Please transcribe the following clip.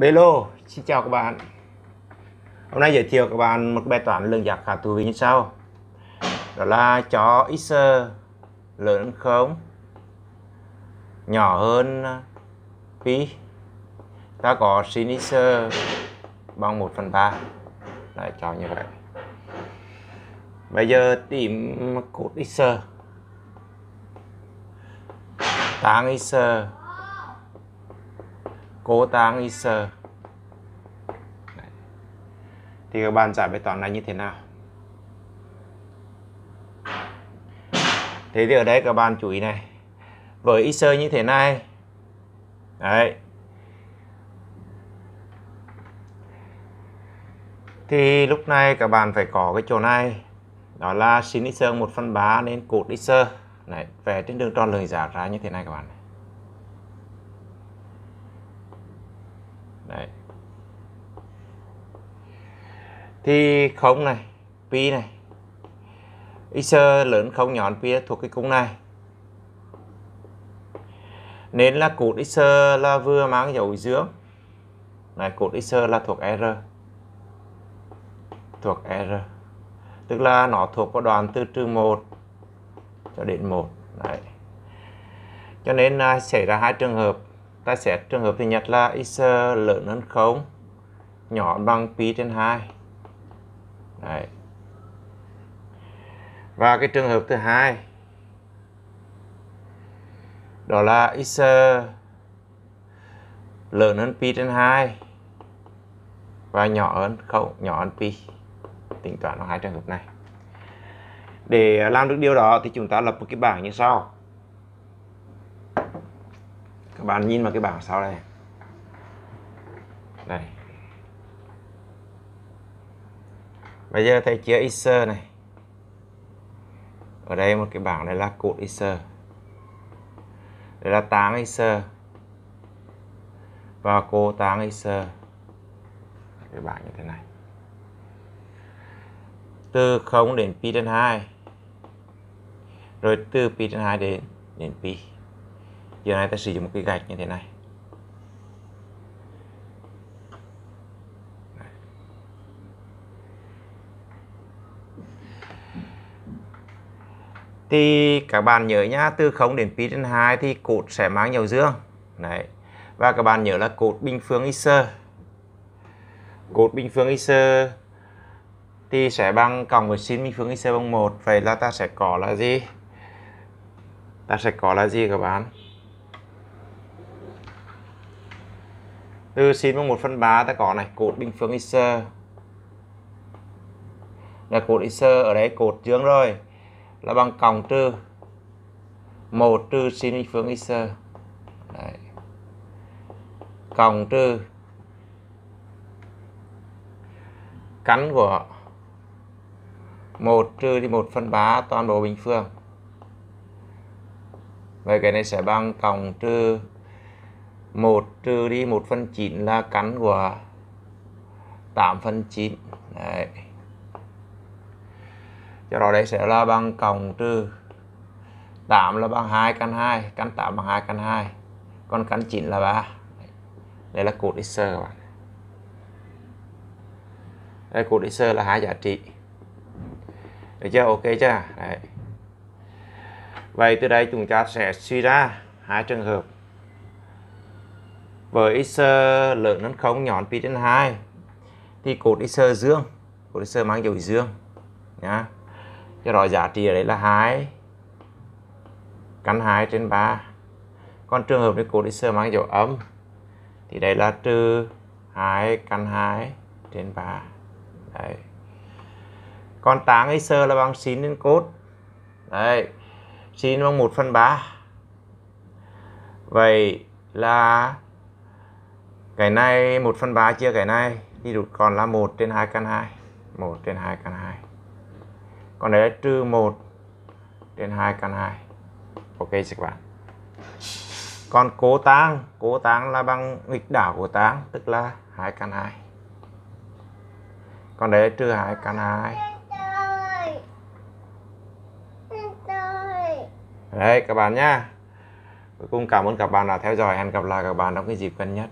Hello, xin chào các bạn. Hôm nay giới thiệu các bạn một bài toán lượng giác khá thú vị như sau. Đó là chó x lớn hơn không nhỏ hơn pi. Ta có sin x bằng 1 phần 3. Đấy, cho như vậy. Bây giờ tìm cột x tang x cố tang Easter thì các bạn giải bài toán này như thế nào? Thế thì ở đây các bạn chú ý này. Với Easter như thế này. Đấy. Thì lúc này các bạn phải có cái chỗ này. Đó là sin x 1 phần 3 nên cột x này, vẽ trên đường tròn lời giả ra như thế này các bạn Đấy. Thì không này, pi này. X lớn không nhọn pi thuộc cái cung này. Nên là cột x là vừa mang dấu dưỡng Này cột x là thuộc R. Thuộc R. Tức là nó thuộc vào đoạn từ trừ 1 cho đến 1. Đấy. Cho nên à, xảy ra hai trường hợp ta xét trường hợp thứ nhất là x lớn hơn 0 nhỏ bằng pi trên 2 Đấy. và cái trường hợp thứ hai, đó là x lớn hơn pi trên 2 và nhỏ hơn 0 nhỏ hơn pi. Tính toán trong hai trường hợp này. Để làm được điều đó thì chúng ta lập một cái bảng như sau các bạn nhìn vào cái bảng sau đây đây bây giờ thầy chia ISER này. Ở đây một cái bảng này là cột ISER đây là táng ISER và cô táng ISER cái bảng như thế này. Từ 0 đến pi trên 2 rồi từ pi trên 2 đến đến pi giờ này ta sử dụng một cái gạch như thế này. Thì các bạn nhớ nhá, từ 0 đến pi trên 2 thì cột sẽ mang nhiều dương. Đấy. Và các bạn nhớ là cột bình phương x cột bình phương x thì sẽ bằng cộng với sin bình phương x bằng 1 vậy là ta sẽ có là gì? Ta sẽ có là gì các bạn? Từ sin bằng 1 phần 3 ta có này, cột bình phương x là cột x ở đây cột dương rồi. Là bằng cộng trừ. 1 trừ sin bình phương x Đấy. cộng trừ. Cắn của 1 trừ đi 1 phần 3 toàn bộ bình phương. Vậy cái này sẽ bằng cộng trừ 1 trừ đi 1 phần 9 là cắn của 8 phần 9 Đấy. cho đó đây sẽ là bằng cộng trừ 8 là bằng 2 căn 2 căn 8 bằng 2 căn 2 còn căn 9 là 3 đây là cột x các bạn. Đây, cột x là hai giá trị. Được chưa? Ok chưa? Đấy. vậy từ đây chúng ta sẽ suy ra hai trường hợp với x lớn hơn 0 nhọn pi trên 2 thì cột x dương, cột x mang dấu dương, nhá. Cho đó giá trị ở đây là 2 căn 2 trên 3 còn trường hợp này cột x mang dấu âm, thì đây là trừ 2 căn 2 trên 3 đấy. Còn táng x là bằng sin trên cốt đấy. Sin bằng 1 phần 3 vậy là cái này 1 phần 3 chia cái này, thì rút còn là 1 trên 2 căn 2 1 trên 2 căn 2 còn đấy là trừ 1 trên 2 căn 2 ok các bạn. Còn cố tang cố tang là bằng nghịch đảo của tang, tức là 2 căn 2 còn đấy là trừ 2 căn 2 đấy, các bạn nhá. Cuối cùng cảm ơn các bạn đã theo dõi. Hẹn gặp lại các bạn trong cái dịp gần nhất.